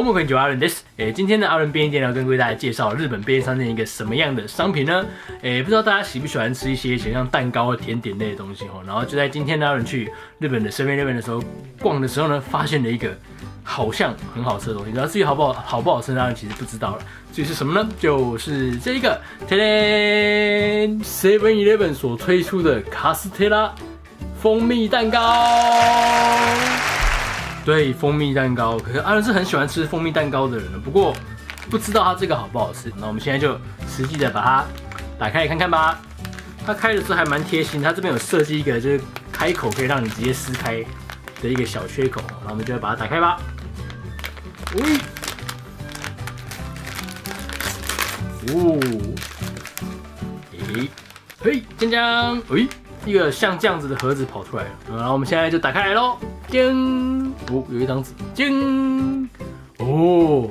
我们欢迎九阿伦 this，诶，今天的阿伦便利店要跟各位大家介绍日本便利商店一个什么样的商品呢？诶，不知道大家喜不喜欢吃一些像蛋糕、甜点类的东西哦。然后就在今天呢，阿伦去日本的 Seven Eleven 的时候逛的时候呢，发现了一个好像很好吃的东西。然后至于好不好、好不好吃，阿伦其实不知道了。至于是什么呢？就是这一个 Seven Eleven 所推出的卡斯特拉蜂蜜蛋糕。对，蜂蜜蛋糕，可是阿伦是很喜欢吃蜂蜜蛋糕的人了，不过不知道它这个好不好吃。那我们现在就实际的把它打开来看看吧。它开的时候还蛮贴心，它这边有设计一个就是开口可以让你直接撕开的一个小缺口，然后我们就要把它打开吧。喂，哦，诶，嘿，江江，喂，一个像这样子的盒子跑出来了，然后我们现在就打开来喽。叮，哦，有一张纸，叮，哦，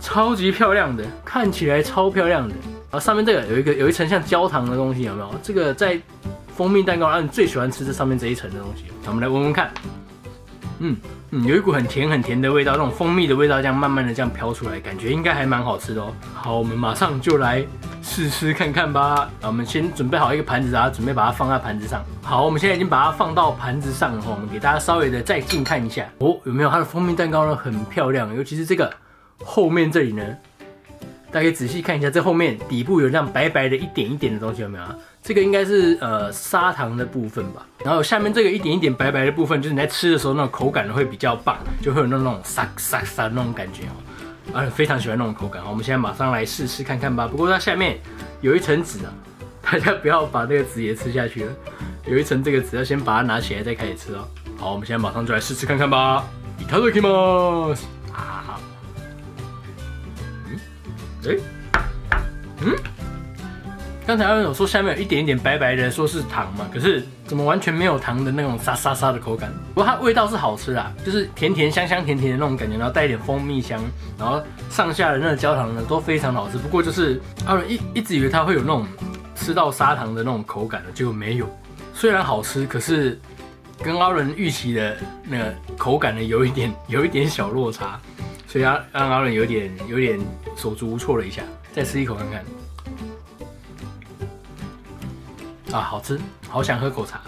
超级漂亮的，看起来超漂亮的。然后上面这个有一个有一层像焦糖的东西，有没有？这个在蜂蜜蛋糕，啊，你最喜欢吃这上面这一层的东西。我们来闻闻看，嗯嗯，有一股很甜很甜的味道，那种蜂蜜的味道，这样慢慢的这样飘出来，感觉应该还蛮好吃的哦。好，我们马上就来。试试看看吧。我们先准备好一个盘子，然后准备把它放在盘子上。好，我们现在已经把它放到盘子上了。我们给大家稍微的再近看一下哦，有没有它的蜂蜜蛋糕呢？很漂亮，尤其是这个后面这里呢，大家可以仔细看一下，这后面底部有这样白白的一点一点的东西，有没有啊？这个应该是呃砂糖的部分吧。然后下面这个一点一点白白的部分，就是你在吃的时候那种口感会比较棒，就会有那种沙沙沙那种感觉哦。啊，非常喜欢那种口感。我们现在马上来试试看看吧。不过它下面有一层纸啊，大家不要把那个纸也吃下去了。有一层这个纸，要先把它拿起来再开始吃哦。好，我们现在马上就来试试看看吧。いただきます。啊，嗯，哎，嗯。 刚才阿文有说下面有一点一点白白的，说是糖嘛，可是怎么完全没有糖的那种沙沙沙的口感？不过它味道是好吃啊，就是甜甜香香甜甜的那种感觉，然后带一点蜂蜜香，然后上下的那个焦糖呢都非常好吃。不过就是阿文一一直以为它会有那种吃到砂糖的那种口感的，结果没有。虽然好吃，可是跟阿伦预期的那个口感呢有一点有一点小落差，所以阿让阿伦有点有点手足无措了一下。再吃一口看看。啊，好吃，好想喝口茶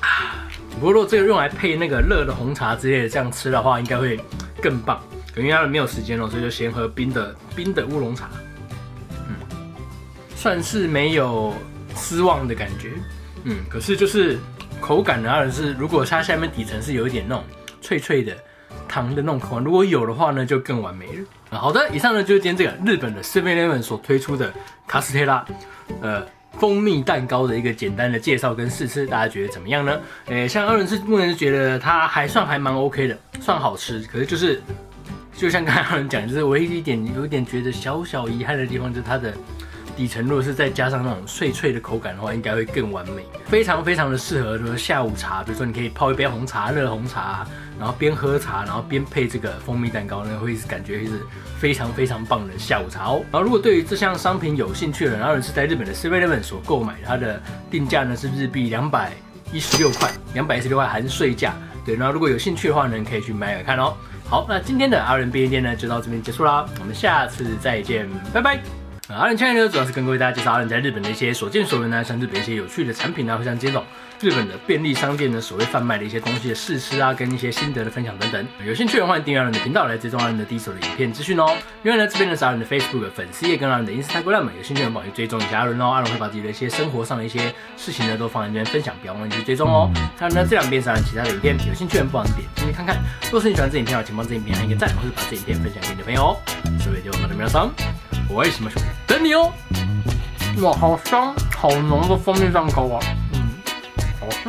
啊！不过如果这个用来配那个热的红茶之类的，这样吃的话，应该会更棒。因为他们没有时间了，所以就先喝冰的冰的乌龙茶。嗯，算是没有失望的感觉。嗯，可是就是口感呢，而是如果它下面底层是有一点那种脆脆的糖的那种口感，如果有的话呢，就更完美了。好的，以上呢就是今天这个日本的 Seven Eleven 所推出的卡斯特拉，呃。蜂蜜蛋糕的一个简单的介绍跟试吃，大家觉得怎么样呢？诶，像阿伦是目前是觉得它还算还蛮 OK 的，算好吃。可是就是，就像刚才阿伦讲，就是唯一一点有点觉得小小遗憾的地方，就是它的。底层如果是再加上那种脆脆的口感的话，应该会更完美，非常非常的适合说下午茶，比如说你可以泡一杯红茶，热红茶，然后边喝茶，然后边配这个蜂蜜蛋糕，那会是感觉是非常非常棒的下午茶哦。然后如果对于这项商品有兴趣的，然后是在日本的 Seven Eleven 所购买，它的定价呢是日币两百一十六块，两百一十六块含税价。对，然后如果有兴趣的话呢，可以去买买看哦。好，那今天的阿伦便利店呢就到这边结束啦，我们下次再见，拜拜。阿伦 channel 呢，主要是跟各位大家介绍阿伦在日本的一些所见所闻呢，像日本一些有趣的产品啊，或像这种日本的便利商店呢，所谓贩卖的一些东西的试吃啊，跟一些心得的分享等等。有兴趣的欢迎订阅阿伦的频道来追踪阿伦的第一手的影片资讯哦。另外呢，这边呢是阿伦的 Facebook 粉丝页跟阿伦的 Instagram，有兴趣的朋友追踪一下阿伦哦。阿伦会把自己的一些生活上的一些事情呢，都放在这边分享，不要忘记去追踪哦。还有呢，这两边是阿伦其他的影片，有兴趣的不妨点进去看看。如果是你喜欢这影片，请帮这影片按一个赞，或是把这影片分享给你的朋友哦。这位就我们的秒上。我为什么说等你哦？哇，好香，好浓的蜂蜜蛋糕啊！嗯，好吃。